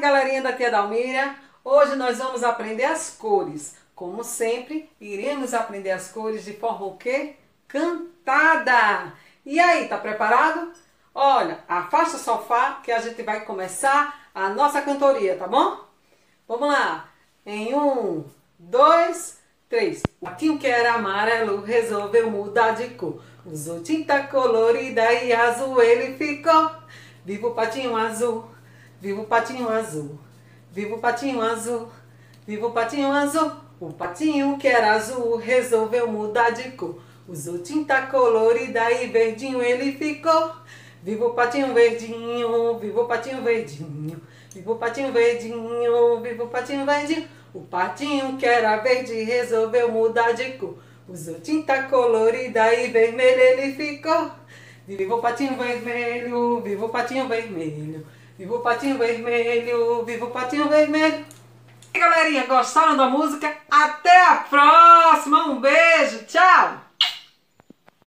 galerinha da tia Dalmira, hoje nós vamos aprender as cores. Como sempre, iremos aprender as cores de forma o quê? Cantada! E aí, tá preparado? Olha, afasta o sofá que a gente vai começar a nossa cantoria, tá bom? Vamos lá! Em um, dois, três. O patinho que era amarelo resolveu mudar de cor. Usou tinta colorida e azul ele ficou. Viva o patinho azul! Viva o patinho azul, viva o patinho azul, viva o patinho azul. O patinho que era azul resolveu mudar de cor. Usou tinta colorida e verdinho ele ficou. Viva o patinho verdinho, viva o patinho verdinho, viva o patinho verdinho, viva o patinho verdinho. O patinho que era verde resolveu mudar de cor. Usou tinta colorida e vermelho ele ficou. Viva o patinho vermelho, viva o patinho vermelho. Viva o patinho vermelho, viva o patinho vermelho. E galerinha, gostaram da música? Até